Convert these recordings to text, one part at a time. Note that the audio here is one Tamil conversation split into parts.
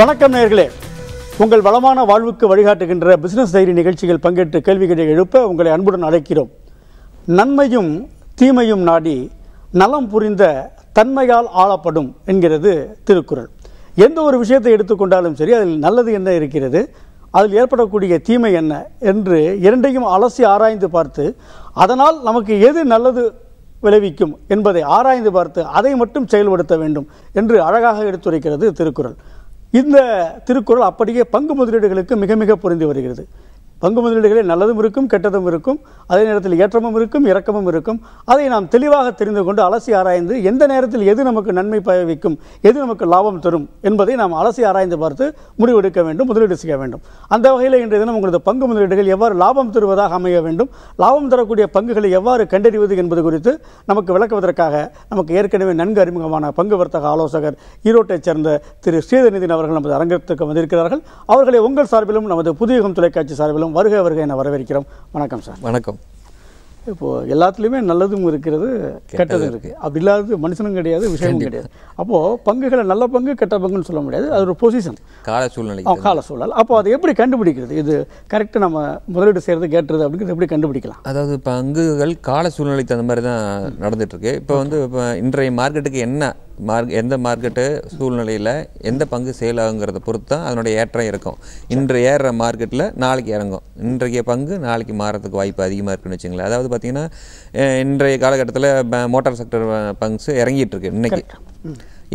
வணக்கம் நேர்களே. உங்கள் வளமான வாழ்வுக்கு வழிகாட்டுகின்ற பிசினஸ் டைரி நிகழ்ச்சிகள் பங்கேற்று கேள்விகளை எழுப்ப உங்களை அன்புடன் அழைக்கிறோம். நன்மையும் தீமையும் நாடி நலம் புரிந்த தன்மையால் ஆளப்படும் என்கிறது திருக்குறள். எந்த ஒரு விஷயத்தை எடுத்துக்கொண்டாலும் சரி அதில் நல்லது என்ன இருக்கிறது அதில் ஏற்படக்கூடிய தீமை என்ன என்று இரண்டையும் அலசி ஆராய்ந்து பார்த்து அதனால் நமக்கு எது நல்லது விளைவிக்கும் என்பதை ஆராய்ந்து பார்த்து அதை மட்டும் செயல்படுத்த வேண்டும் என்று அழகாக எடுத்துரைக்கிறது திருக்குறள். இந்த திருக்குறள் அப்படியே பங்கு முதலீடுகளுக்கு மிக மிக பொருந்தி வருகிறது. பங்கு முதலீடுகளில் நல்லதும் இருக்கும் கெட்டதும் இருக்கும். அதே நேரத்தில் ஏற்றமும் இருக்கும் இறக்கமும் இருக்கும். அதை நாம் தெளிவாக தெரிந்து கொண்டு அலசி ஆராய்ந்து எந்த நேரத்தில் எது நமக்கு நன்மை பயவிக்கும் எது நமக்கு லாபம் தரும் என்பதை நாம் அலசி ஆராய்ந்து பார்த்து முடிவெடுக்க வேண்டும் முதலீடு செய்ய வேண்டும். அந்த வகையில் இன்றைய தினம் உங்களது பங்கு முதலீடுகள் எவ்வாறு லாபம் தருவதாக அமைய வேண்டும் லாபம் தரக்கூடிய பங்குகளை எவ்வாறு கண்டறிவது என்பது குறித்து நமக்கு விளக்குவதற்காக நமக்கு ஏற்கனவே நன்கு அறிமுகமான பங்கு வர்த்தக ஆலோசகர் ஈரோட்டைச் சேர்ந்த திரு ஸ்ரீதநிதின் அவர்கள் நமது அரங்கத்துக்கு வந்திருக்கிறார்கள். அவர்களை உங்கள் சார்பிலும் நமது புதியகம் தொலைக்காட்சி சார்பிலும் வருக வருக என வரவேற்கிறோம். வணக்கம் சார். வணக்கம். இப்போ எல்லாத்துலேயுமே நல்லதும் இருக்கிறது கெட்டதும் இருக்கு. அப்படி இல்லாதது மனுஷனும் கிடையாது விஷயமும் கிடையாது. அப்போ பங்குகளை நல்ல பங்கு கெட்ட பங்குன்னு சொல்ல முடியாது. அது ஒரு பொசிஷன் கால சூழ்நிலை கால சூழல். அப்போ அதை எப்படி கண்டுபிடிக்கிறது? இது கரெக்டாக நம்ம முதலீடு செய்கிறது கேட்டுறது அப்படிங்கிறது எப்படி கண்டுபிடிக்கலாம்? அதாவது பங்குகள் கால சூழ்நிலைக்கு தகுந்த மாதிரி தான் நடந்துட்டு இருக்கு. இப்போ வந்து இப்போ இன்றைய மார்க்கெட்டுக்கு என்ன மார்க் எந்த மார்க்கெட்டு சூழ்நிலையில் எந்த பங்கு சேல் ஆகுங்கிறத பொறுத்து தான் அதனுடைய ஏற்றம் இருக்கும். இன்று ஏறுற மார்க்கெட்டில் நாளைக்கு இறங்கும். இன்றைய பங்கு நாளைக்கு மாறதுக்கு வாய்ப்பு அதிகமாக இருக்குன்னு வச்சுங்களேன். அதாவது பார்த்திங்கன்னா இன்றைய காலகட்டத்தில் மோட்டார் செக்டர் பங்க்ஸ் இறங்கிட்டு இருக்கு இன்னைக்கு.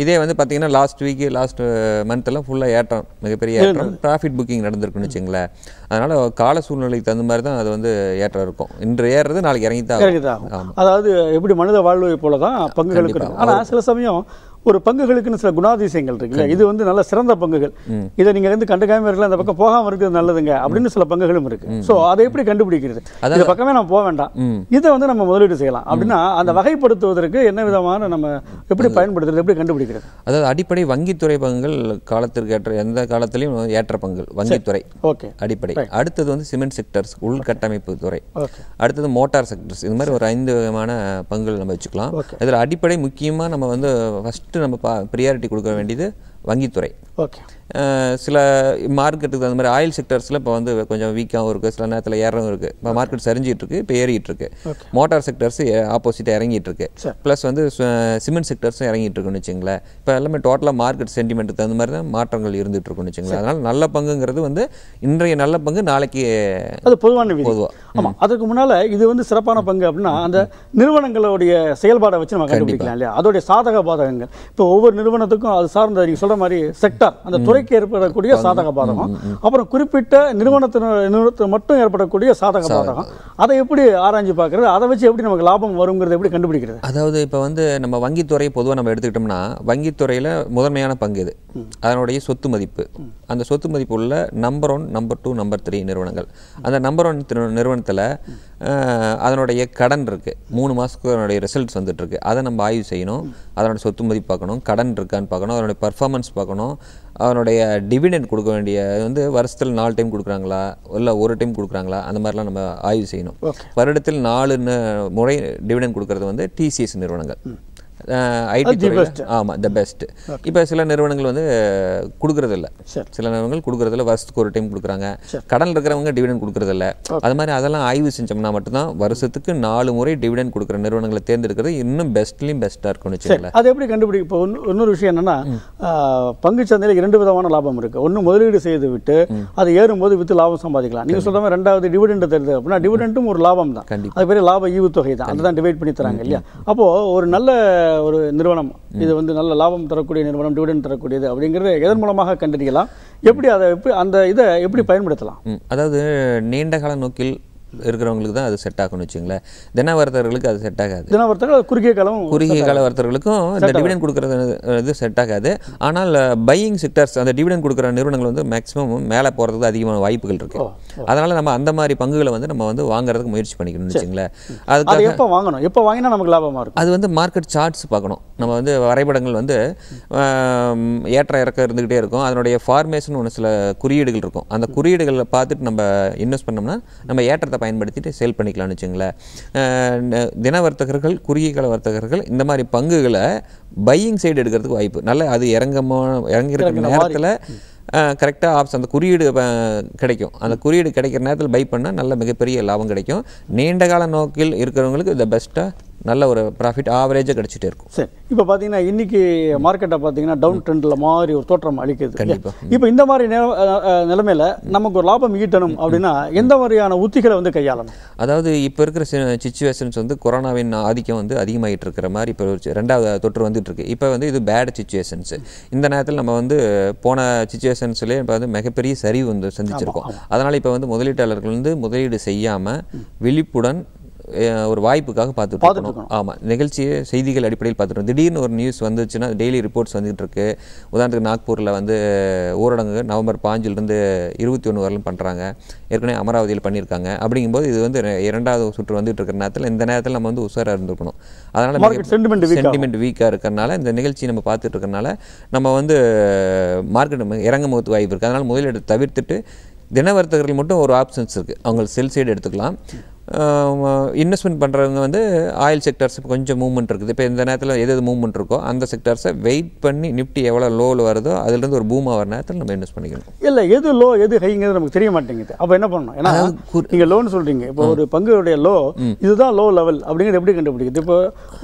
இதே வந்து பார்த்தீங்கன்னா லாஸ்ட் வீக் லாஸ்ட் மந்த்தெல்லாம் ஃபுல்லாக ஏற்றம் மிகப்பெரிய ஏற்றம். ப்ராஃபிட் புக்கிங் நடந்திருக்குன்னு வச்சுங்களேன். அதனால் கால சூழ்நிலைக்கு தகுந்த மாதிரி தான் அது வந்து ஏற்றம் இருக்கும். இன்று ஏறுறது நாளைக்கு இறங்கி தான் அதாவது எப்படி மனித வாழ்வை போல தான் பங்குகளுக்கு ஆனால் சில சமயம் ஒரு பங்குகளுக்குன்னு சில குணாதிசயங்கள் இருக்குல்ல? இது வந்து நல்ல சிறந்த பங்குகள். இதை நீங்க வந்து கண்டுக்காம இருக்கலாம் அந்த பக்கம் போகாம இருக்கிறது நல்லதுங்க அப்படின்னு சில பங்குகளும் இருக்கு. சோ அதை எப்படி கண்டுபிடிக்கிறது? இந்த பக்கமே நம்ம போக வேண்டாம். இதை வந்து நம்ம முதலீடு செய்யலாம். அப்படின்னா அந்த வகைப்படுத்துவதற்கு என்ன விதமான நம்ம எப்படி பயன்படுத்துறது எப்படி கண்டுபிடிக்கிறது? அதாவது அடிப்படை வங்கித்துறை பங்குகள் காலத்திற்கு ஏற்ற எந்த காலத்திலையும் ஏற்ற பங்குகள் வங்கித்துறை ஓகே. அடிப்படை. அடுத்தது வந்து சிமெண்ட் செக்டர்ஸ் உள்கட்டமைப்பு துறை. அடுத்தது மோட்டார் செக்டர்ஸ். இது மாதிரி ஒரு ஐந்து விதமான பங்குகள் நம்ம வச்சுக்கலாம். இதில் அடிப்படை முக்கியமாக நம்ம வந்து ஃபஸ்ட்டு நம்ம ப்ரியாரிட்டி கொடுக்க வேண்டியது வங்கித்துறை. ஓகே. சில மார்க்கெட்டுக்கு தகுந்த மாதிரி ஆயில் செக்டர்ஸில் இப்போ வந்து கொஞ்சம் வீக்காகவும் இருக்குது சில நேரத்தில் ஏறவும் இருக்குது இப்போ மார்க்கெட் சரிஞ்சிட்டு இருக்கு இப்போ ஏறிட்டு இருக்கு. மோட்டார் செக்டர்ஸ் ஆப்போசிட்டாக இறங்கிட்டு இருக்கு. ப்ளஸ் வந்து சிமெண்ட் செக்டர்ஸும் இறங்கிட்டு இருக்குன்னு வச்சுங்களேன் இப்போ எல்லாமே டோட்டலாக மார்க்கெட் சென்டிமெண்ட்டுக்கு தகுந்த மாதிரி தான் மாற்றங்கள் இருந்துட்டு இருக்குன்னு வச்சுங்களேன் அதனால் நல்ல பங்குங்கிறது வந்து இன்றைய நல்ல பங்கு நாளைக்கு அது பொதுவான விதி. பொதுவா. ஆமா. அதுக்கு முன்னால இது வந்து சிறப்பான பங்கு அப்படின்னா அந்த நிறுவனங்களுடைய செயல்பாடை வச்சு நம்ம கண்டுபிடிக்கலாம் இல்லையா? அதோடைய சாதக பாதகங்கள். இப்போ ஒவ்வொரு நிறுவனத்துக்கும் அது சார்ந்த நீங்க சொல்ற மாதிரி செக்டார் அந்த துறைக்கு ஏற்படக்கூடிய சாதக பாதகம். அப்புறம் குறிப்பிட்ட நிறுவனத்தின நிறுவனத்தில் மட்டும் ஏற்படக்கூடிய சாதக பாதகம். அதை எப்படி ஆராய்ஞ்சு பார்க்கறது? அதை வச்சு எப்படி நமக்கு லாபம் வருங்கிறத எப்படி கண்டுபிடிக்கிறது? அதாவது இப்போ வந்து நம்ம வங்கித்துறை பொதுவாக நம்ம எடுத்துக்கிட்டோம்னா வங்கித்துறையில் முதன்மையான பங்கு இது. அதனுடைய சொத்து மதிப்பு. அந்த சொத்து மதிப்பு உள்ள number one number two number three நிறுவனங்கள். அந்த நம்பர் ஒன் நிறுவனத்தில் அதனுடைய கடன் இருக்கு. மூணு மாதத்துக்கு அதனுடைய ரிசல்ட்ஸ் வந்துட்டு இருக்கு. அதை நம்ம ஆய்வு செய்யணும். அதனுடைய சொத்து மதிப்பு பார்க்கணும். கடன் இருக்கான்னு பார்க்கணும். அதனுடைய பர்ஃபார்மன்ஸ் பார்க்கணும். அதனுடைய டிவிடெண்ட் கொடுக்க வேண்டிய வந்து வருஷத்தில் நாலு டைம் கொடுக்குறாங்களா? இல்லை ஒரு டைம் கொடுக்குறாங்களா? அந்த மாதிரிலாம் நம்ம ஆய்வு செய்யணும். வருடத்தில் நாலு முறை டிவிடெண்ட் கொடுக்கறது வந்து டிசிஎஸ் நிறுவனங்கள். ஐடி ஆமாம் த பெஸ்ட் இப்போ சில நிறுவனங்கள் வந்து கொடுக்கறது இல்ல சரி. சில நிறுவனங்கள் கொடுக்கறது இல்ல வருஷத்துக்கு ஒரு டைம் கொடுக்குறாங்க. கடன் இருக்கிறவங்க டிவிடெண்ட் கொடுக்கறது இல்ல அது மாதிரி அதெல்லாம் ஆய்வு செஞ்சோம்னா மட்டும்தான் வருஷத்துக்கு நாலு முறை டிவிடெண்ட் கொடுக்குற நிறுவனங்களை தேர்ந்தெடுக்கிறது இன்னும் பெஸ்ட்லையும் பெஸ்ட்டாக இருக்கும்னு வச்சுக்கோங்களேன். அது எப்படி கண்டுபிடி இப்போ இன்னொரு- விஷயம் என்னன்னா பங்கு சந்தையில் இரண்டு விதமான லாபம் இருக்கு. ஒன்று முதலீடு செய்து விட்டு அது ஏறும்போது வித்து லாபம் சம்பாதிக்கலாம். நீங்க சொல்ற மாதிரி ரெண்டாவது டிவிடெண்ட் தருது அப்படின்னா டிவிடெண்ட்டும் ஒரு லாபம் தான். அது பேர் லாப ஈவுத்தொகை தான். அதுதான் டிவைட் பண்ணி தராங்க இல்லையா? அப்போ ஒரு நல்ல ஒரு நிறுவனம். இது வந்து நல்ல லாபம் தரக்கூடிய நிறுவனம் டிவிடெண்ட் தரக்கூடியது அப்படிங்கறத எதன் மூலமாக கண்டறியலாம்? எப்படி அதை எப்படி அந்த இதை எப்படி பயன்படுத்தலாம்? அதாவது நீண்ட கால நோக்கில் இருக்கிறவங்களுக்கு தான் அது செட் ஆகும்னு வச்சுங்களேன் தின வர்த்தகர்களுக்கு அது செட் ஆகாது. தினவர்த்தகம் குறுகிய காலம் குறுகிய கால வர்த்தகர்களுக்கும் இந்த டிவிடெண்ட் கொடுக்குறது இது செட் ஆகாது. ஆனால் பையிங் செக்டர்ஸ் அந்த டிவிடெண்ட் கொடுக்குற நிறுவனங்கள் வந்து மேக்ஸிமம் மேலே போகிறதுக்கு அதிகமான வாய்ப்புகள் இருக்கு. அதனால நம்ம அந்த மாதிரி பங்குகளை வந்து நம்ம வந்து வாங்குறதுக்கு முயற்சி பண்ணிக்கணும்னு வச்சுங்களேன் அதை அதுக்காக எப்போ வாங்கணும்? எப்போ வாங்கினா நமக்கு லாபமா இருக்கும்? அது வந்து மார்க்கெட் சார்ட்ஸ் பார்க்கணும். நம்ம வந்து வரைபடங்கள் வந்து ஏற்ற இறக்கம் இருந்துகிட்டே இருக்கும். அதனுடைய ஃபார்மேஷன் ஒன்று சில குறியீடுகள் இருக்கும். அந்த குறியீடுகளை பார்த்துட்டு நம்ம இன்வெஸ்ட் பண்ணோம்னா நம்ம ஏற்றத்தை நேரத்தை பயன்படுத்திட்டு சேல் பண்ணிக்கலாம்னு வச்சுங்களேன். தின வர்த்தகர்கள் குறுகிய கால வர்த்தகர்கள் இந்த மாதிரி பங்குகளை பையிங் சைடு எடுக்கிறதுக்கு வாய்ப்பு. நல்ல அது இறங்கமா இறங்கியிருக்கிற நேரத்தில் கரெக்டாக ஆப்ஸ் அந்த குறியீடு கிடைக்கும். அந்த குறியீடு கிடைக்கிற நேரத்தில் பை பண்ணால் நல்ல மிகப்பெரிய லாபம் கிடைக்கும். நீண்ட கால நோக்கில் இருக்கிறவங்களுக்கு இந்த பெஸ்ட்டாக நல்ல ஒரு ப்ராஃபிட் ஆவரேஜாக கிடைச்சிட்டே இருக்கும். சரி. இப்போ பார்த்தீங்கன்னா இன்னைக்கு மார்க்கெட்டை பார்த்தீங்கன்னா டவுன் ட்ரெண்டில் மாதிரி ஒரு தோற்றம் அளிக்குது. கண்டிப்பா. இப்போ இந்த மாதிரி நிலைமையில நமக்கு ஒரு லாபம் ஈட்டணும் அப்படின்னா எந்த மாதிரியான உத்திகளை வந்து கையாளணும்? அதாவது இப்போ இருக்கிற சுச்சுவேஷன்ஸ் வந்து கொரோனாவின் ஆதிக்கம் வந்து அதிகமாகிட்டு இருக்கிற மாதிரி இப்போ ரெண்டாவது தொற்று வந்துட்டு இருக்கு. இப்போ வந்து இது பேட் சுச்சுவேஷன்ஸ் இந்த நேரத்தில் நம்ம வந்து போன சுச்சுவேஷன்ஸ்லேயே இப்போ வந்து மிகப்பெரிய சரிவு வந்து சந்திச்சிருக்கோம். அதனால் இப்போ வந்து முதலீட்டாளர்கள் வந்து முதலீடு செய்யாமல் விழிப்புடன் ஒரு வாய்ப்புக்காக பார்த்துட்டு இருக்கணும். ஆமாம் நிகழ்ச்சியை செய்திகள் அடிப்படையில் பார்த்துட்டு திடீர்னு ஒரு நியூஸ் வந்துச்சுன்னா டெய்லி ரிப்போர்ட்ஸ் வந்துட்டு இருக்கு. உதாரணத்துக்கு நாக்பூரில் வந்து ஊரடங்கு நவம்பர் பாஞ்சிலிருந்து இருபத்தி ஒன்று வரலும் பண்ணுறாங்க ஏற்கனவே அமராவதியில் பண்ணியிருக்காங்க. அப்படிங்கும்போது இது வந்து இரண்டாவது சுற்று வந்துட்டு இருக்கிற நேரத்தில் இந்த நேரத்தில் நம்ம வந்து உஷாராக இருந்திருக்கணும். அதனால். சென்டிமெண்ட் வீக்காக இருக்கிறனால இந்த நிகழ்ச்சி நம்ம பார்த்துட்டு இருக்கறனால நம்ம வந்து மார்க்கெட் இறங்கும் போது வாய்ப்பு இருக்குது அதனால் முதலீடு தவிர்த்துட்டு தின வர்த்தகர்கள் மட்டும் ஒரு ஆப்ஷன்ஸ் இருக்குது அவங்க செல் சைடு எடுத்துக்கலாம். இன்வெஸ்ட்மெண்ட் பண்ணுறவங்க வந்து ஆயில் செக்டர்ஸ் கொஞ்சம் மூவ்மெண்ட் இருக்குது. இப்போ இந்த நேரத்தில் எது எது மூவ்மெண்ட் இருக்கோ அந்த செக்டர்ஸை வெயிட் பண்ணி நிஃப்டி எவ்வளோ லோவில் வருதோ அதுலேருந்து ஒரு பூம் ஆகிற நேரத்தில் நம்ம இன்வெஸ்ட் பண்ணிக்கணும். இல்ல எது லோ எது ஹைங்கிறது நமக்கு தெரிய மாட்டேங்குது. அப்போ என்ன பண்ணணும்? ஏன்னா நீங்க லோன்னு சொல்றீங்க. இப்போ ஒரு பங்குடைய லோ இதுதான் லோ லெவல் அப்படிங்கிறது எப்படி கண்டுபிடிக்குது இப்போ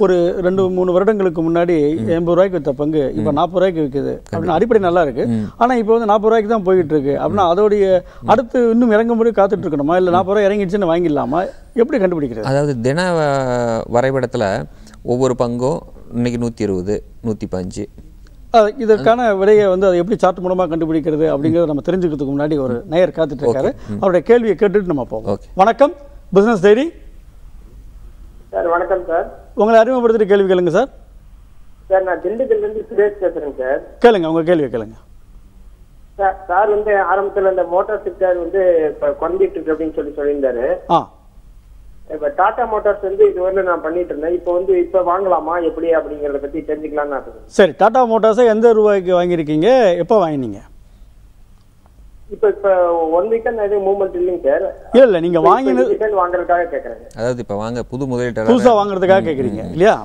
ஒரு ரெண்டு மூணு வருடங்களுக்கு முன்னாடி எண்பது ரூபாய்க்கு வித்த பங்கு இப்போ நாற்பது ரூபாய்க்கு விற்குது அப்படின்னு அடிப்படை நல்லா இருக்கு. ஆனா இப்போ வந்து நாற்பது ரூபாய்க்கு தான் போயிட்டு இருக்கு. அப்படின்னா அதோடைய அடுத்து இன்னும் இறங்கும்போது காத்துட்டு இருக்கணுமா? இல்ல நாற்பது ரூபாய் இறங்கிடுச்சுன்னு வாங்கிடலாமா? எப்படி கண்டுபிடிக்கிறது? அதாவது தின வரைபடத்தில் ஒவ்வொரு பங்கும் இன்னைக்கு நூற்றி இருபது நூற்றி பஞ்சு. இதற்கான விடையை வந்து அதை எப்படி சார்ட் மூலமா கண்டுபிடிக்கிறது அப்படிங்கறத நம்ம தெரிஞ்சுக்கிறதுக்கு முன்னாடி ஒரு நேயர் காத்துட்டு இருக்காரு அவருடைய கேள்வியை கேட்டுட்டு நம்ம போவோம். வணக்கம். பிசினஸ் டைரி சார் வணக்கம் சார். உங்களை அறிமுகப்படுத்திட்டு கேள்வி கேளுங்க சார். சார் நான் திண்டுக்கல்ல இருந்து சுரேஷ் பேசுறேன் சார். கேளுங்க உங்க கேள்வியை கேளுங்க. சார் சார் வந்து ஆரம்பத்துல இந்த மோட்டார் செக்டர் வந்து குறைஞ்சிட்டு இருக்கு அப்படின்னு சொல்லி சொல்லியிருந்தாரு. ஆ. இப்ப டாடா மோட்டார்ஸ் வந்து இது வரல நான் பண்ணிட்டு இருந்தேன். இப்போ வந்து இப்ப வாங்கலாமா? எப்படி? அப்படிங்கறத பத்தி தெரிஞ்சுக்கலாம்னு. சரி டாடா மோட்டார்ஸை எந்த ரூபாய்க்கு வாங்கியிருக்கீங்க? எப்போ வாங்கினீங்க? இப்ப இப்ப ஒன் வீக்கெண்ட் எதுவும் மூவ்மெண்ட் இல்லைங்க சார். இல்ல இல்ல நீங்க வாங்கினது வாங்குறதுக்காக கேக்குறேன் அதாவது இப்போ வாங்க புது முதலீட்டாளர் புதுசா வாங்குறதுக்காக கேக்குறீங்க இல்லையா?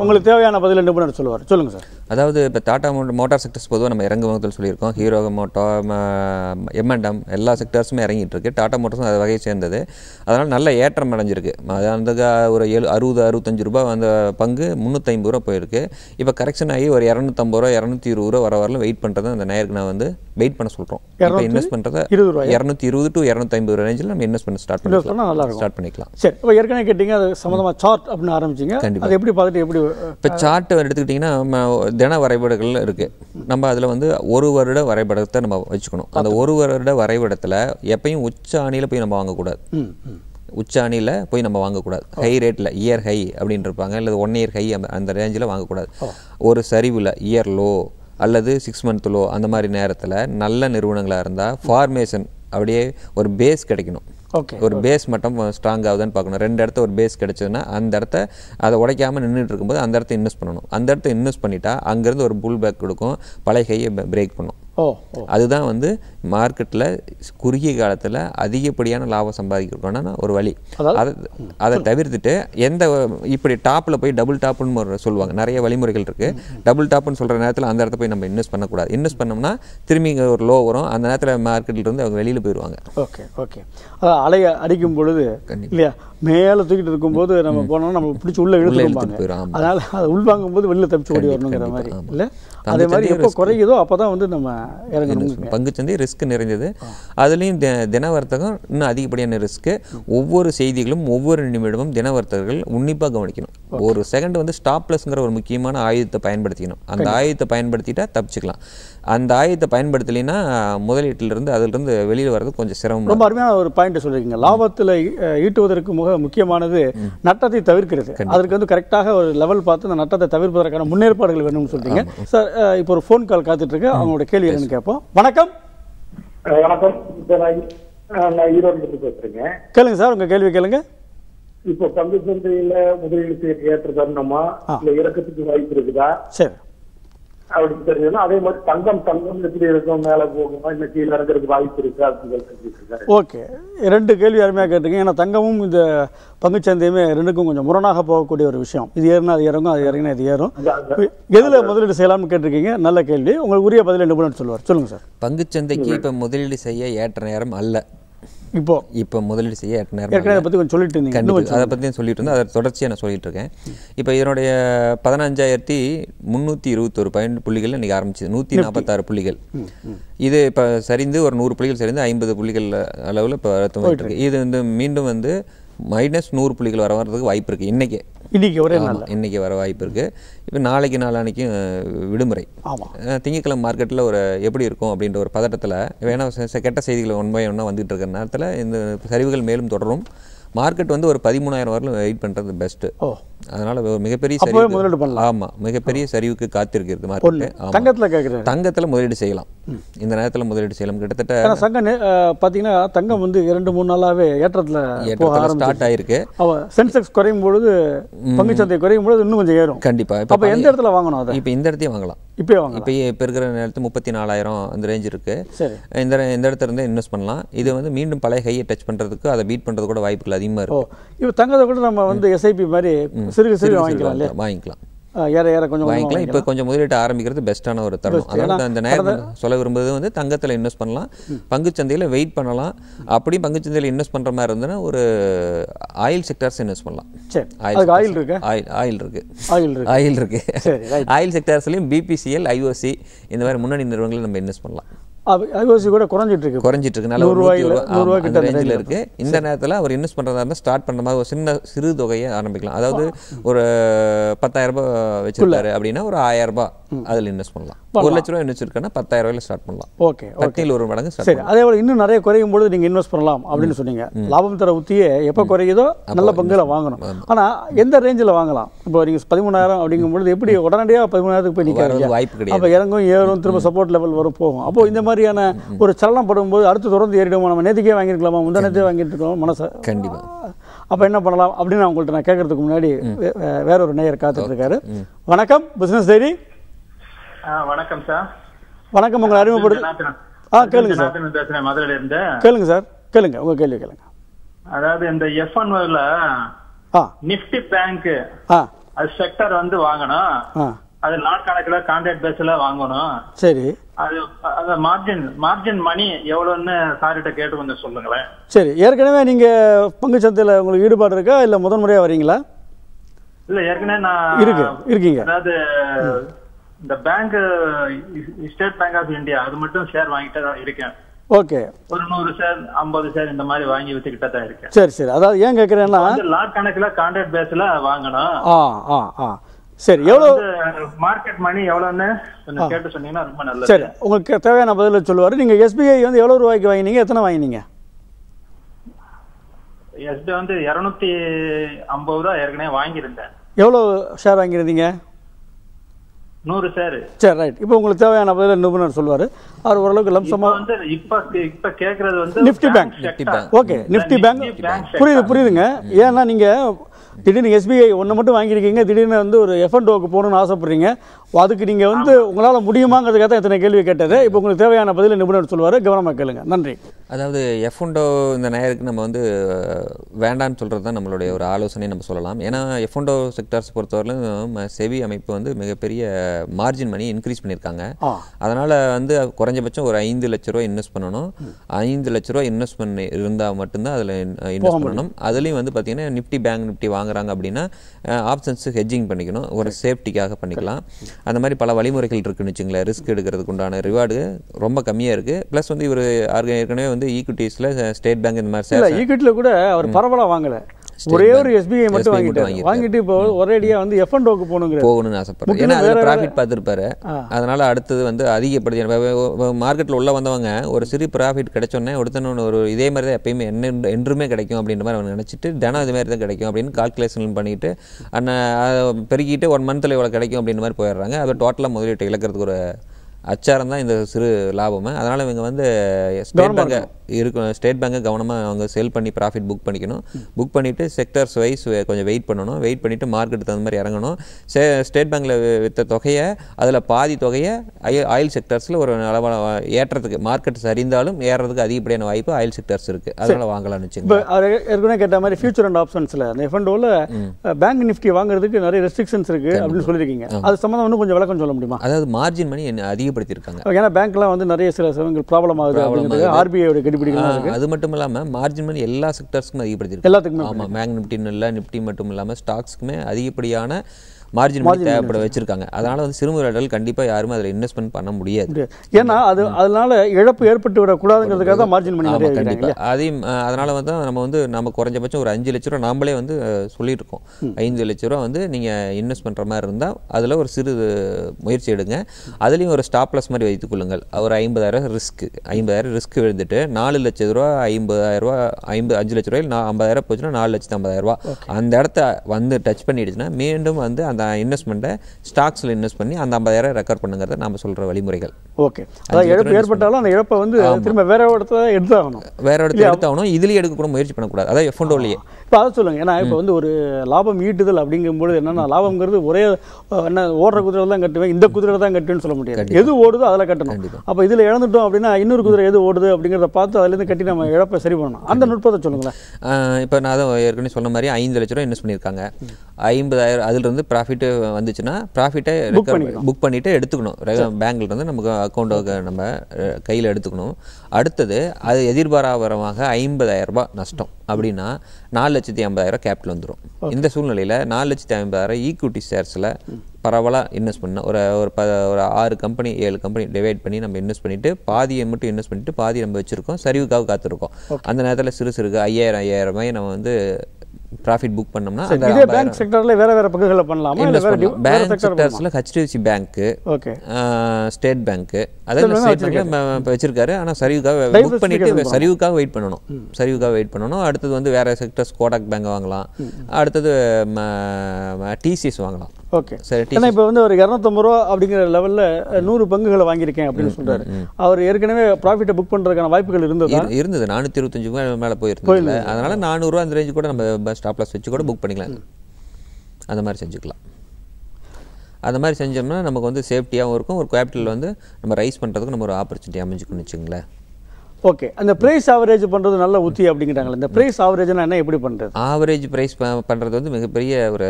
உங்களுக்கு தேவையான பதில் நிமிடம் சொல்லுவார். சொல்லுங்க சார். அதாவது இப்போ டாடா மோட்டர் மோட்டார் செக்டர்ஸ் பொதுவாக நம்ம இறங்குமுகத்தில் சொல்லியிருக்கோம். ஹீரோ மோட்டோ எம்என்டம் எல்லா செக்டர்ஸுமே இறங்கிட்டு இருக்கு டாடா மோட்டர்ஸும் அது வகையை சேர்ந்தது. அதனால் நல்ல ஏற்றம் அடைஞ்சிருக்கு. அது ஒரு எழு அறுபது அறுபத்தஞ்சு ரூபாய் அந்த பங்கு முந்நூற்றி ரூபா போயிருக்கு. இப்போ கரெக்ஷன் ஆகி ஒரு இரநூத்தம்பது ரூபா இரநூத்தி இருபது ரூபா வர வரல வெயிட் பண்ணுறது அந்த நேருக்கு நான் வந்து வெயிட் பண்ண சொல்கிறோம் இப்போ இன்வெஸ்ட் பண்ணுறத? இரநூத்தி இருபது டு இரநூத்தி ஐம்பது ரேஞ்சில் நம்ம இன்வெஸ்ட் பண்ண ஸ்டார்ட் Invest பண்ணா நல்லா பண்ணிக்கலாம் இருக்கும். ஸ்டார்ட் பண்ணிக்கலாம். சரி இப்போ ஏற்கனவே கேட்டீங்க அது சம்மந்தமா சார்ட் அப்படின்னு ஆரம்பிச்சீங்க. கண்டிப்பா. அது எப்படி பார்த்துட்டு எப்படி இப்போ சார்ட் எடுத்துக்கிட்டிங்கன்னா தின வரைபடங்கள் இருக்குது நம்ம அதில் வந்து ஒரு வருட வரைபடத்தை நம்ம வச்சுக்கணும். அந்த ஒரு வருட வரைபடத்தில் எப்பயும் உச்ச ஆணியில் போய் நம்ம வாங்கக்கூடாது. உச்ச அணியில் போய் நம்ம வாங்கக்கூடாது. ஹை ரேட்டில் இயர் ஹை அப்படின்னு இருப்பாங்க. அல்லது ஒன் இயர் ஹை அந்த ரேஞ்சில் வாங்கக்கூடாது. ஒரு சரிவில் இயர் லோ அல்லது சிக்ஸ் மந்த் லோ அந்த மாதிரி நேரத்தில் நல்ல நிறுவனங்களாக இருந்தால் ஃபார்மேஷன் அப்படியே ஒரு பேஸ் கிடைக்கணும். ஓகே ஒரு பேஸ் மட்டும் ஸ்ட்ராங் ஆகுதான்னு பார்க்கணும். ரெண்டு இடத்த ஒரு பேஸ் கிடைச்சதுன்னா அந்த இடத்த அதை உடைக்காம நின்றுட்டு இருக்கும்போது அந்த இடத்த இன்வெஸ்ட் பண்ணணும். அந்த இடத்த இன்வெஸ்ட் பண்ணிட்டா அங்கேருந்து ஒரு புல் பேக் கொடுக்கும். பழைய கையை பிரேக் பண்ணும். அதுதான் வந்து மார்க்கெட்டில் குறுகிய காலத்தில் அதிகப்படியான லாபம் சம்பாதிக்கிறதுக்கான ஒரு வழி. அதை அதை தவிர்த்துட்டு எந்த இப்படி டாப்பில் போய் டபுள் டாப்னு ஒரு சொல்லுவாங்க. நிறைய வழிமுறைகள் இருக்குது டபுள் டாப்னு சொல்கிற நேரத்தில் அந்த இடத்த போய் நம்ம இன்வெஸ்ட் பண்ணக்கூடாது. இன்வெஸ்ட் பண்ணோம்னா திரும்பி இங்கே ஒரு லோ வரும். அந்த நேரத்தில் மார்க்கெட்டில் இருந்து அவங்க வெளியில் போயிடுவாங்க. Okay okay. அதான் அலைய அடிக்கும் பொழுது இல்லையா? மேலே தூக்கிட்டு இருக்கும்போது நம்ம போனோம்னா நம்ம பிடிச்சி உள்ள போயிரும், ஆமா. அதனால அதை உள்வாங்கும் போது வெளில தப்பிச்சு ஓடி வரணுங்கிற மாதிரி. இல்ல? அதே மாதிரி எப்போ. குறையுதோ அப்பதான் வந்து நம்ம இறங்கணும் பங்குச்சந்தை ரிஸ்க் நிறைந்தது. அதுலேயும் தின வர்த்தகம் இன்னும் அதிகப்படியான ரிஸ்க்கு ஒவ்வொரு செய்திகளும் ஒவ்வொரு நிமிடமும் தின வர்த்தகர்கள் உன்னிப்பாக கவனிக்கணும் ஒரு செகண்ட் வந்து ஸ்டாப்லெஸ்ங்கிற ஒரு முக்கியமான ஆயுதத்தை பயன்படுத்திக்கணும். அந்த ஆயுதத்தை பயன்படுத்திட்டா தப்பிச்சுக்கலாம். அந்த ஆயுதத்தை பயன்படுத்தலைன்னா முதலீட்டிலிருந்து அதிலிருந்து வெளியில் வர்றது கொஞ்சம் சிரமம் ரொம்ப அருமையான ஒரு பாயிண்ட் சொல்லிருக்கீங்க. லாபத்துல ஈட்டுவதற்கு மிக முக்கியமானது நட்டத்தை தவிர்க்கிறது. அதற்கு வந்து கரெக்டாக ஒரு லெவல் பார்த்து அந்த நட்டத்தை தவிர்ப்பதற்கான முன்னேற்பாடுகள் வேணும்னு சொல்றீங்க. சார் இப்போ ஒரு ஃபோன் கால் காத்துட்டு இருக்கு அவங்களோட கேள்வி என்னன்னு கேட்போம். வணக்கம். வணக்கம். நான் ஈரோடு பேசுறேங்க. கேளுங்க சார் உங்க கேள்வி கேளுங்க. இப்போ பங்கு சந்தையில முதலீடு செய்ய ஏற்ற தருணமா. இல்ல இறக்கத்துக்கு வாய்ப்பு இருக்குதா? சரி. அப்படின்னு தெரிஞ்சதுன்னா அதே மாதிரி தங்கம் தங்கம் எப்படி இருக்கும் மேல போகுமா இல்ல கீழே இறங்குறதுக்கு வாய்ப்பு இருக்கு அப்படின்னு ஓகே. ரெண்டு கேள்வி அருமையாக கேட்டிருக்கீங்க. ஏன்னா தங்கமும் இந்த பங்குச்சந்தையுமே ரெண்டுக்கும் கொஞ்சம் முரணாக போகக்கூடிய ஒரு விஷயம். இது ஏறினா அது இறங்கும் அது இறங்கினா இது ஏறும். எதில் முதலீடு செய்யலாம்னு கேட்டிருக்கீங்க? நல்ல கேள்வி. உங்களுக்கு உரிய பதிலை நிபுணர் சொல்லுவார். சொல்லுங்கள் சார். பங்குச்சந்தைக்கு இப்போ முதலீடு செய்ய ஏற்ற நேரம் அல்ல. இப்போ இப்போ முதலீடு செய்ய நேரம் ஏற்கனவே பற்றி கொஞ்சம் சொல்லிட்டு இருந்தீங்க. அதை பற்றி சொல்லிட்டு இருந்தேன். அதை தொடர்ச்சியாக நான் சொல்லிட்டு இருக்கேன். இப்போ இதனுடைய பதினஞ்சாயிரத்தி முந்நூற்றி இருபத்தொரு பயன் புள்ளிகள் இன்னைக்கு ஆரம்பிச்சது. நூற்றி நாற்பத்தாறு புள்ளிகள். இது இப்போ சரிந்து ஒரு நூறு புள்ளிகள் சரிந்து ஐம்பது புள்ளிகள் அளவில் இப்போ இருக்கு இது வந்து மீண்டும் வந்து மைனஸ் நூறு புள்ளிகள் வர வரதுக்கு வாய்ப்பு இருக்குது இன்றைக்கி இன்னைக்கு ஒரே நாள் இன்னைக்கு வர வாய்ப்பு இருக்கு. இப்போ நாளைக்கு நாளானைக்கும் விடுமுறை. ஆமாம் அஹ், திங்கட்கிழமை மார்க்கெட்டில் ஒரு எப்படி இருக்கும் அப்படின்ற ஒரு பதட்டத்தில் வேணா கெட்ட செய்திகள் ஒன் பை ஒன்றா வந்துட்டு இருக்கிற நேரத்தில் இந்த சரிவுகள் மேலும் தொடரும். மார்க்கெட் வந்து ஒரு பதிமூணாயிரம் வரலும் வெயிட் பண்ணுறது பெஸ்ட்டு ஓ. அதனால ஒரு மிகப்பெரிய சரிவு முதலீடு பண்ணலாம். ஆமாம் மிகப்பெரிய சரிவுக்கு காத்திருக்கிறது மார்க்கெட் தங்கத்தில் கேட்குறாரு தங்கத்தில் முதலீடு செய்யலாம். இந்த நேரத்தில் முதலீடு செய்யலாம். கிட்டத்தட்ட அஹ், பார்த்தீங்கன்னா தங்கம் வந்து இரண்டு மூணு நாளாவே ஏற்றத்தில் ஏற்றத்தில் ஸ்டார்ட் ஆயிருக்கு. சென்செக்ஸ் குறையும் பொழுது பங்குச்சந்தை குறையும் பொழுது இன்னும் கொஞ்சம் ஏறும். கண்டிப்பாக இப்போ எந்த இடத்துல வாங்கணும் அதை? இப்போ இந்த இடத்தையும் வாங்கலாம். வாங்கலாம். இப்போ இப்போ இருக்கிற நேரத்தில் முப்பத்தி நாலாயிரம் அந்த ரேஞ்ச் இருக்கு. சரி. இந்த இந்த இடத்துல இருந்து இன்வெஸ்ட் பண்ணலாம். இது வந்து மீண்டும் பழைய ஹையை டச் பண்றதுக்கு அதை பீட் பண்றது கூட வாய்ப்புகள் அதிகமாக ஓ இருக்கு. இப்போ தங்கத்தை கூட நம்ம வந்து எஸ்ஐபி மாதிரி சிறுக சிறுக வாங்கிக்கலாம் வாங்கிக்கலாம். ஏற ஏற கொஞ்சம் வாங்கிக்கலாம். இப்போ கொஞ்சம் முதலீட்டு ஆரம்பிக்கிறது பெஸ்ட்டான ஒரு தருணம். அதனால அந்த நேரம் சொல்ல விரும்புறது வந்து தங்கத்தில் இன்வெஸ்ட் பண்ணலாம். பங்குச்சந்தையில் வெயிட் பண்ணலாம். அப்படியும் பங்குச்சந்தையில் இன்வெஸ்ட் பண்ற மாதிரி இருந்ததுன்னா ஒரு ஆயில் செக்டர்ஸ் இன்வெஸ்ட் பண்ணலாம். அதுக்கு ஆயில் இருக்கு? ஆயில் ஆயில் இருக்கு. ஆயில் இருக்கு. ஆயில் இருக்கு. ஆயில் செக்டர்ஸ்லையும் பிபிசிஎல் ஐஓசி இந்த மாதிரி முன்னணி நிறுவனங்களை நம்ம இன்வெஸ்ட் பண்ணலாம். ஐஓசி கூட குறைஞ்சிட்டு இருக்கு குறைஞ்சிட்டு இருக்கு நல்ல ரூபாயில- நூத்தி நூறு ரூபாய் ஆமா, கிட்ட ரேஞ்சில் இருக்கு. இந்த நேரத்தில் அவர் இன்வெஸ்ட் பண்றதா இருந்தால் ஸ்டார்ட் பண்ற மாதிரி ஒரு சின்ன சிறு தொகையை ஆரம்பிக்கலாம். அதாவது ஒரு பத்தாயிரம் ரூபாய் வச்சிருக்காரு அப்படின்னா ஒரு ஆயிரம் ரூபாய் அதில் இன்வெஸ்ட் பண்ணலாம். ஒரு லட்ச ரூபாய் இன்வெஸ்ட் இருக்கா பத்தாயிரம் ரூபாயில ஸ்டார்ட் பண்ணலாம். ஓகே பத்தில் ஒரு மடங்கு சரி அதே போல இன்னும் நிறைய குறையும் பொழுது நீங்க இன்வெஸ்ட் பண்ணலாம் அப்படின்னு சொன்னீங்க. லாபம் தர உத்தியே எப்போ குறையுதோ நல்ல பங்குல வாங்கணும். ஆனா எந்த ரேஞ்சில் வாங்கலாம்? இப்போ நீங்க பதிமூணாயிரம் அப்படிங்கும் பொழுது எப்படி உடனடியாக பதிமூணாயிரத்துக்கு போய் நிற்காது வாய்ப்பு கிடையாது. அப்போ இறங்கும் ஏறும் திரும்ப சப்போர்ட் லெவல் வரும் போகும். அப்போ இந்த மாதிரியான ஒரு சலனம் படும்போது அடுத்து தொடர்ந்து ஏறிடுவோம். நம்ம நேற்றுக்கே வாங்கியிருக்கலாமா? முந்தா நேற்றே வாங்கிட்டு இருக்கோம் மனசை. கண்டிப்பா. அப்போ என்ன பண்ணலாம் அப்படின்னு நான் உங்கள்கிட்ட நான் கேட்கறதுக்கு முன்னாடி வேற ஒரு நேயர் காத்துட்டு இருக்காரு வணக்கம் பிசினஸ் டைரி வணக்கம் சார். வணக்கம் உங்களை அறிமுகப்படு ஜனார்த்தனன். ஆ கேளுங்க சார். மதுரையில இருந்து. கேளுங்க சார். கேளுங்க உங்க கேள்வி கேளுங்க. அதாவது இந்த எஃப் ஒன்ல ஆ. நிப்டி பேங்க் ஆ. அது செக்டர் வந்து வாங்கணும். அது நாட் கணக்குல கான்ட்ராக்ட் பேஸ்ல வாங்கணும். சரி. அது அந்த மார்ஜின் மார்ஜின் மணி எவ்வளவுன்னு சார்கிட்ட கேட்டு கொஞ்சம் சொல்லுங்களேன். சரி ஏற்கனவே நீங்க பங்கு சந்தையில் உங்களுக்கு ஈடுபாடு இருக்கா? இல்ல முதல் முறையா வரீங்களா? இல்ல ஏற்கனவே நான் இருக்கு இருக்கீங்க. அதாவது இந்த bank State Bank of India அது மட்டும் ஷேர் வாங்கிட்டு தான் இருக்கேன். ஓகே. ஒரு நூறு ஷேர் ஐம்பது ஷேர் இந்த மாதிரி வாங்கி வச்சுக்கிட்டே தான் இருக்கேன். சரி சரி. அதாவது ஏன் கேட்குறேன்னா லாட் கணக்குல கான்ட்ராக்ட் பேஸ்ல வாங்கணும். ஆ ஆ ஆ. சரி எவ்வளோ மார்க்கெட் மணி எவ்வளவுன்னு கொஞ்சம் கேட்டு சொன்னீங்கன்னா ரொம்ப நல்லது. சரி உங்களுக்கு தேவையான பதில சொல்லுவார். நீங்க எஸ்பிஐ வந்து எவ்வளோ ரூபாய்க்கு வாங்கினீங்க? எத்தனை வாங்கினீங்க? எஸ்பி வந்து இருநூத்தி ஐம்பது ரூபா ஏற்கனவே வாங்கியிருந்தேன். எவ்வளோ ஷேர் வாங்கியிருந்தீங்க? நூறு ஷேர் சரி ரைட் இப்போ உங்களுக்கு தேவையான பதில நிபுணர் சொல்லுவார். அவர் ஓரளவுக்கு லம்சமாக வந்து இப்ப இப்ப கேக்குறது வந்து Nifty Bank Nifty sector. Bank. Okay Nifty Bank Nifty Bank புரியுது புரியுதுங்க. ஏன்னா நீங்க திடீர்னு எஸ்பிஐ ஒன்று மட்டும் வாங்கியிருக்கீங்க திடீர்னு வந்து ஒரு எஃப்என்டோக்கு போகணும்னு ஆசைப்படுறீங்க. அதுக்கு நீங்க வந்து உங்களால் முடியுமாங்கிறதுக்காக தான் இத்தனை கேள்வி கேட்டது. இப்போ உங்களுக்கு தேவையான பதில நிபுணர் சொல்லுவார் கவனமாக கேளுங்க. நன்றி. அதாவது எஃப்எண்டோ இந்த நேருக்கு நம்ம வந்து அஹ், வேண்டான்னு சொல்கிறது தான் நம்மளுடைய ஒரு ஆலோசனை நம்ம சொல்லலாம். ஏன்னா எஃப்எண்டோ செக்டர்ஸ் பொறுத்தவரையிலும் செவி அமைப்பு வந்து மிகப்பெரிய மார்ஜின் மணி இன்க்ரீஸ் பண்ணியிருக்காங்க. அதனால் வந்து குறைஞ்சபட்சம் ஒரு ஐந்து லட்ச ரூபா இன்வெஸ்ட் பண்ணணும். ஐந்து லட்ச ரூபா இன்வெஸ்ட் பண்ணி இருந்தால் மட்டும்தான் அதில் இன்வெஸ்ட் பண்ணணும். அதுலேயும் வந்து பார்த்தீங்கன்னா நிஃப்டி பேங்க் நிஃப்டி வாங்குறாங்க அப்படின்னா ஆப்ஷன்ஸ் ஹெட்ஜிங் பண்ணிக்கணும். ஒரு சேஃப்டிக்காக பண்ணிக்கலாம். அந்த மாதிரி பல வழிமுறைகள் இருக்குன்னு வச்சுங்களேன். ரிஸ்க் எடுக்கிறதுக்கு உண்டான ரிவார்டு ரொம்ப கம்மியாக இருக்குது ப்ளஸ் வந்து இவர் ஏற்கனவே வந்து ஈக்விட்டிஸில் ஸ்டேட் பேங்க் இந்த மாதிரி இல்ல ஈக்விட்டியில் கூட அவர் பரவலாக வாங்கல. ஒரே ஒரு எஸ்பிஐ மட்டும் வாங்கிட்டாரு. வாங்கிட்டு இப்போ ஒரேடியா வந்து எஃப்என்டோக்கு போகணுங்கிற போகணும்னு ஆசைப்படுறேன். ஏன்னா அதில் ப்ராஃபிட் பார்த்துருப்பாரு. அதனால அடுத்தது வந்து அதிகப்படுத்தி மார்க்கெட்டில் உள்ள வந்தவங்க ஒரு சிறு ப்ராஃபிட் கிடைச்சோன்னே ஒருத்தன ஒரு இதே மாதிரி தான் எப்பயுமே என்ன என்றுமே கிடைக்கும் அப்படின்ற மாதிரி அவன் நினச்சிட்டு தினம் இது மாதிரி தான் கிடைக்கும் அப்படின்னு கால்குலேஷன் பண்ணிட்டு அண்ணன் அதை பெருக்கிட்டு ஒன் மந்த்தில் இவ்வளோ கிடைக்கும் அப்படின்ற மாதிரி போயிடுறாங்க. அது டோட்டலாக முதலீட்டை இழக்கிறதுக்கு ஒரு அச்சாரம் தான் இந்த சிறு லாபமே. அதனால் இவங்க வந்து ஸ்டேட் பேங்கை இருக்கும் ஸ்டேட் பேங்கை கவனமாக அவங்க செல் பண்ணி ப்ராஃபிட் புக் பண்ணிக்கணும். புக் பண்ணிவிட்டு செக்டர்ஸ் வைஸ் கொஞ்சம் வெயிட் பண்ணணும். வெயிட் பண்ணிவிட்டு மார்க்கெட் தகுந்த மாதிரி இறங்கணும். ஸ்டே ஸ்டேட் பேங்க்கில் விற்ற தொகையை அதில் பாதி தொகையை ஆயில் செக்டர்ஸில் ஒரு அளவான ஏற்றத்துக்கு மார்க்கெட் சரிந்தாலும் ஏறுறதுக்கு அதிகப்படியான வாய்ப்பு ஆயில் செக்டர்ஸ் இருக்குது அதனால் வாங்கலாம்னு ஏற்கனவே கேட்ட மாதிரி ஃபியூச்சர் அண்ட் ஆப்ஷன்ஸ்ல அந்த எஃப்என்டோவில் பேங்க் நிஃப்டி வாங்குறதுக்கு நிறைய ரெஸ்ட்ரிக்ஷன்ஸ் இருக்கு அப்படின்னு சொல்லியிருக்கீங்க. அது சம்பந்தம் இன்னும் கொஞ்சம் விளக்கம் சொல்ல முடியுமா? அதாவது மார்ஜின் மணி என்ன அதிகப்படுத்தியிருக்காங்க. ஏன்னா பேங்க்லாம் வந்து நிறைய சில சமயங்கள் ப்ராப்ளம் ஆகுது அப்படிங்கிறது ஆர்பிஐயோட கண்டுபிடிக்கலாம் ஆ, அது மட்டும் இல்லாமல் மார்ஜின் மணி எல்லா செக்டர்ஸ்க்கும் அதிகப்படுத்தியிருக்கு எல்லாத்துக்குமே ஆமாம் பேங்க் நிஃப்டின்னு இல்லை நிஃப்டி மட்டும் இல்லாமல் ஸ்டாக்ஸ்க்குமே அதிகப்படியான மார்ஜின் மணி தேவைப்பட வச்சிருக்காங்க. அதனால வந்து சிறுமுறைகள் கண்டிப்பாக யாருமே அதில் இன்வெஸ்ட்மெண்ட் பண்ண முடியாது. ஏன்னா அது அதனால இழப்பு ஏற்பட்டு விடக்கூடாதுங்கிறதுக்காக தான் மார்ஜின் வைக்கிறாங்க கண்டிப்பாக அதையும் அதனால வந்து நம்ம வந்து நம்ம குறைஞ்சபட்சம் ஒரு அஞ்சு லட்ச ரூபா நாமளே வந்து சொல்லிட்டு இருக்கோம் ஐந்து லட்ச ரூபா வந்து நீங்கள் இன்வெஸ்ட் பண்ணுற மாதிரி இருந்தால் அதில் ஒரு சிறு முயற்சி எடுங்க. அதுலேயும் ஒரு ஸ்டாப்லஸ் மாதிரி வைத்துக் கொள்ளுங்கள். ஒரு ஐம்பதாயிரம் ரிஸ்க் ஐம்பதாயிரம் ரிஸ்க் விழுந்துட்டு நாலு லட்ச ரூபா ஐம்பதாயிரம் ரூபா ஐம்பது அஞ்சு லட்ச ரூபாயில் நான் ஐம்பதாயிரம் போச்சுன்னா நாலு லட்சத்து ஐம்பதாயிரம் ரூபா. அந்த இடத்த வந்து டச் பண்ணிடுச்சுன்னா மீண்டும் வந்து அந்த இன்வெஸ்ட்மெண்ட்டை ஸ்டாக்ஸில் இன்வெஸ்ட் பண்ணி அந்த ஐம்பதாயிரம் ரெக்கார்ட் பண்ணுங்கிறத நாம சொல்கிற வழிமுறைகள். ஓகே. அதாவது இழப்பு ஏற்பட்டாலும் அந்த இழப்பை வந்து திரும்ப வேற இடத்துல எடுத்தாகணும். வேற இடத்துல எடுத்தாகணும். இதுலேயே எடுக்க கூட முயற்சி பண்ணக்கூடாது. அதாவது எஃப்என்டோலையே இப்போ அதை சொல்லுங்க. ஏன்னா இப்போ வந்து ஒரு லாபம் ஈட்டுதல் அப்படிங்கும்போது என்னன்னா லாபம்ங்கிறது ஒரே என்ன ஓடுற குதிரை தான் கட்டுவேன் இந்த குதிரை தான் கட்டுவேன்னு சொல்ல முடியாது. எது ஓடுதோ அதில் கட்டணும். அப்போ இதில் இழந்துட்டோம் அப்படின்னா இன்னொரு குதிரை எது ஓடுது அப்படிங்கிறத பார்த்து அதுலேருந்து கட்டி நம்ம இழப்பை சரி பண்ணணும். அந்த நுட்பத்தை சொல்லுங்களேன். இப்போ நான் தான் ஏற்கனவே சொன்ன மாதிரி ஐந்து லட்ச ரூபா இன்வெஸ்ட் பண்ணியிருக்காங்க. ஐம்பதாயிரம் அதிலிருந்து ப்ராஃபிட் வந்துச்சுன்னா ப்ராஃபிட்டை புக் பண்ணிட்டு எடுத்துக்கணும். பேங்க்ல இருந்து நமக்கு அக்கௌண்ட்டுக்கு நம்ம கையில் எடுத்துக்கணும். அடுத்தது அது எதிர்பாராபரமாக ஐம்பதாயிரம் ரூபாய் நஷ்டம். அப்படின்னா நாலு லட்சத்தி ஐம்பதாயிரம் கேபிட்டல் வந்துடும் இந்த சூழ்நிலையில் நாலு லட்சத்தி ஐம்பதாயிரம் ஈக்விட்டி ஷேர்ஸில் பரவலாக இன்வெஸ்ட் பண்ண ஒரு ஒரு ப ஒரு ஆறு கம்பெனி ஏழு கம்பெனி டிவைட் பண்ணி நம்ம இன்வெஸ்ட் பண்ணிட்டு பாதியை மட்டும் இன்வெஸ்ட் பண்ணிட்டு பாதி நம்ம வச்சிருக்கோம். சரிவுக்காக காத்திருக்கோம். அந்த நேரத்தில் சிறு சிறுக்கு ஐயாயிரம் ஐயாயிரமே நம்ம வந்து ப்ராஃபிட் புக் பண்ணோம்னா இதே பேங்க் செக்டர்ல வேற வேற பகுதிகளில் பண்ணலாமா? இல்லை வேற பேங்க் செக்டர் செக்டர்ஸில் ஹெச்டிஎஃப்சி பேங்க்கு ஓகே ஸ்டேட் பேங்க்கு அதாவது ஸ்டேட் இப்போ வச்சிருக்காரு. ஆனால் சரிவுக்காக புக் பண்ணிட்டு சரிவுக்காக வெயிட் பண்ணணும். சரிவுக்காக வெயிட் பண்ணணும். அடுத்தது வந்து வேற செக்டர்ஸ் கோடாக் பேங்க் வாங்கலாம். அடுத்தது டிசிஎஸ் வாங்கலாம். ஓகே சரி ஏன்னா இப்போ வந்து ஒரு இரநூத்தம்பது ரூபா அப்படிங்கிற லெவலில் நூறு பங்குகளை வாங்கியிருக்கேன் அப்படின்னு சொல்றாரு. அவர் ஏற்கனவே ப்ராஃபிட்டை புக் பண்றதுக்கான வாய்ப்புகள் இருந்ததா? இரு- இருந்தது. நானூற்றி இருபத்தஞ்சு மேலே போயிருந்தது அதனால நானூறுரூவா அந்த ரேஞ்சு கூட நம்ம ஸ்டாப் லாஸ் வச்சு கூட புக் பண்ணிக்கலாம். அந்த மாதிரி செஞ்சுக்கலாம். அந்த மாதிரி செஞ்சோம்னா நமக்கு வந்து சேஃப்டியாகவும் இருக்கும். ஒரு கேபிட்டல் வந்து நம்ம ரைஸ் பண்ணுறதுக்கு நம்ம ஒரு ஆப்பர்ச்சுனிட்டி அமைஞ்சுக்கணும்னு வச்சுங்களேன் ஓகே அந்த பிரைஸ் ஆவரேஜ் பண்ணுறது நல்ல உத்தி அப்படிங்கிறாங்களே. இந்த பிரைஸ் ஆவரேஜ்னா என்ன எப்படி பண்ணுறது ஆவரேஜ் ப்ரைஸ் பண்ணுறது வந்து மிகப்பெரிய ஒரு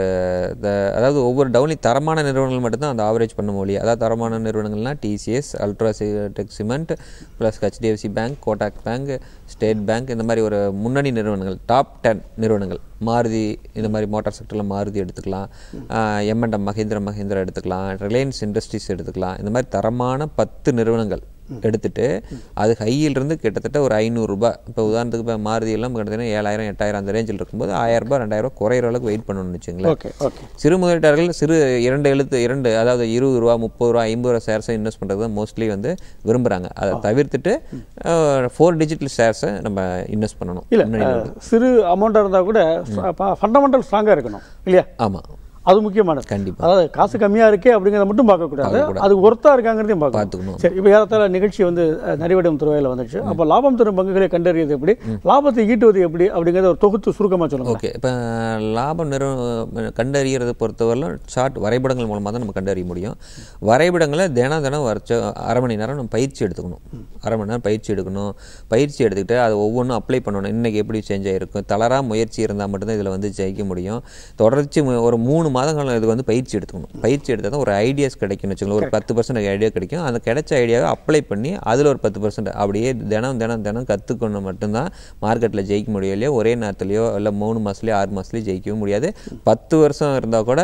அதாவது ஒவ்வொரு டவுன்லையும் தரமான நிறுவனங்கள் மட்டும்தான் அந்த ஆவரேஜ் பண்ண முடியும் அதாவது தரமான நிறுவனங்கள்னா TCS UltraTech cement plus HDFC Bank Kotak bank State Bank இந்த மாதிரி ஒரு முன்னணி நிறுவனங்கள் டாப் டென் நிறுவனங்கள். மாருதி இந்த மாதிரி மோட்டார் செக்டரில் மாருதி எடுத்துக்கலாம். எம்என்டம் மஹேந்திர மஹேந்திரா எடுத்துக்கலாம். ரிலையன்ஸ் இண்டஸ்ட்ரீஸ் எடுத்துக்கலாம். இந்த மாதிரி தரமான பத்து நிறுவனங்கள். எடுத்துட்டு அது ஹையில் இருந்து கிட்டத்தட்ட ஒரு ஐநூறுரூபா இப்போ உதாரணத்துக்கு இப்போ மாருதி எல்லாம் கிட்டத்தட்ட ஏழாயிரம் எட்டாயிரம் அந்த ரேஞ்சில் இருக்கும்போது ஆயிரம் ரூபாய் ரெண்டாயிரம் குறையிற அளவுக்கு வெயிட் பண்ணணும்னு வச்சுங்களேன். சிறு முதலீட்டாளர்கள் சிறு இரண்டு எழுத்து இரண்டு அதாவது இருபது ரூபா முப்பது ரூபா ஐம்பது ரூபா ஷேர்ஸை இன்வெஸ்ட் பண்ணுறது மோஸ்ட்லி வந்து விரும்புகிறாங்க அதை தவிர்த்துட்டு ஃபோர் டிஜிட்டல் ஷேர்ஸை நம்ம இன்வெஸ்ட் பண்ணணும். இல்ல சிறு அமௌண்ட்டாக இருந்தா கூட ஃபண்டமெண்டல் ஸ்ட்ராங்கா இருக்கணும் இல்லையா? ஆமாம் அது முக்கியமானது. கண்டிப்பா. அதாவது காசு கம்மியா இருக்கே அப்படிங்கிறத மட்டும் பார்க்கக்கூடாது. அது ஒர்த்தா இருக்காங்கிறதையும் பார்க்கணும். சரி இப்போ ஏறத்தாழ நிகழ்ச்சி வந்து நிறைவடையும் துறையில் வந்துச்சு அப்போ லாபம் தரும் பங்குகளை கண்டறியது எப்படி? லாபத்தை ஈட்டுவது எப்படி? அப்படிங்கிறத ஒரு தொகுத்து சுருக்கமா சொல்லுங்க. ஓகே இப்போ லாபம் நிறுவ கண்டறியறதை பொறுத்தவரையிலும் சார்ட் வரைபடங்கள் மூலமாக தான் நம்ம கண்டறிய முடியும். வரைபடங்களை தினம் தினம் வரைச்ச அரை மணி நேரம் நம்ம பயிற்சி எடுத்துக்கணும். அரை மணி நேரம் பயிற்சி எடுக்கணும். பயிற்சி எடுத்துக்கிட்டு அதை ஒவ்வொன்றும் அப்ளை பண்ணணும். இன்றைக்கி எப்படி சேஞ்ச் ஆகிருக்கும் தளரா முயற்சி இருந்தால் மட்டும்தான் இதில் வந்து ஜெயிக்க முடியும். தொடர்ச்சி ஒரு மூணு மாதங்கள் இது வந்து பயிற்சி எடுத்துக்கணும். பயிற்சி எடுத்தால் தான் ஒரு ஐடியாஸ் கிடைக்கும்னு வச்சுக்கோங்களேன். ஒரு பத்து பர்சன்ட் ஐடியா கிடைக்கும். அந்த கிடைச்ச ஐடியாவை அப்ளை பண்ணி அதில் ஒரு பத்து பர்சன்ட் அப்படியே தினம் தினம் தினம் கற்றுக்கணும் மட்டும்தான். மார்க்கெட்டில் ஜெயிக்க முடியும் இல்லையா ஒரே நேரத்துலையோ இல்லை மூணு மாதத்துலையோ ஆறு மாதத்துலையோ ஜெயிக்கவும் முடியாது. பத்து வருஷம் இருந்தால் கூட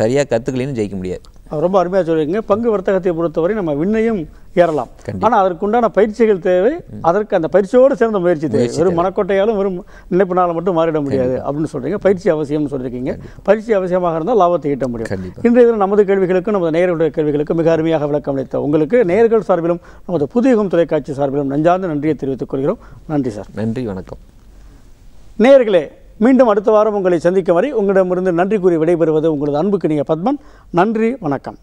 சரியாக கற்றுக்கலைன்னு ஜெயிக்க முடியாது. ரொம்ப அருமையா சொல்லிருக்கீங்க பங்கு வர்த்தகத்தை பொறுத்தவரை நம்ம விண்ணையும் ஏறலாம். ஆனா அதற்குண்டான பயிற்சிகள் தேவை. அதற்கு அந்த பயிற்சியோடு சேர்ந்த முயற்சி தேவை. வெறும் மனக்கோட்டையாலும் வெறும் நினைப்பினால மட்டும் மாறிட முடியாது அப்படின்னு சொல்றீங்க. பயிற்சி அவசியம்னு சொல்லியிருக்கீங்க. பயிற்சி அவசியமாக இருந்தால் லாபத்தை ஈட்ட முடியும். இன்றைய தினம் நமது கேள்விகளுக்கும் நமது நேயர்களுடைய கேள்விகளுக்கும் மிக அருமையாக விளக்கம் அளித்த உங்களுக்கு நேயர்கள் சார்பிலும் நமது புதியகம் தொலைக்காட்சி சார்பிலும் நெஞ்சார்ந்த நன்றியை தெரிவித்துக் கொள்கிறோம். நன்றி சார். நன்றி வணக்கம். நேயர்களே மீண்டும் அடுத்த வாரம் உங்களை சந்திக்கும் வரை உங்களிடமிருந்து நன்றி கூறி விடைபெறுவது உங்களது அன்புக்கு நீங்கள் பத்மன். நன்றி வணக்கம்.